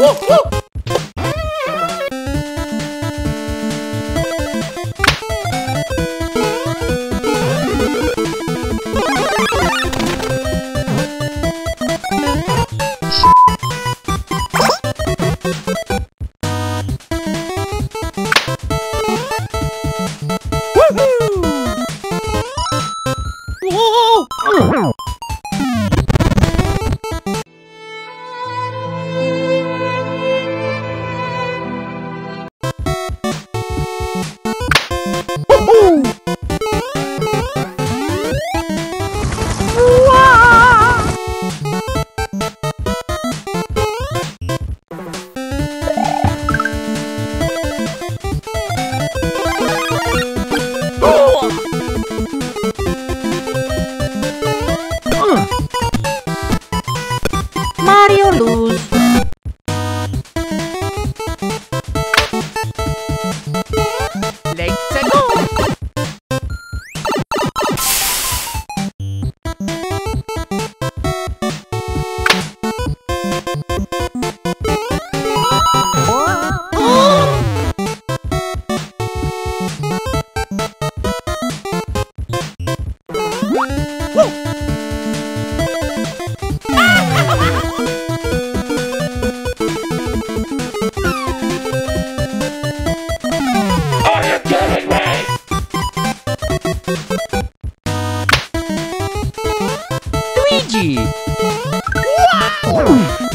Woohoo! Mario Luz. rede! Uau!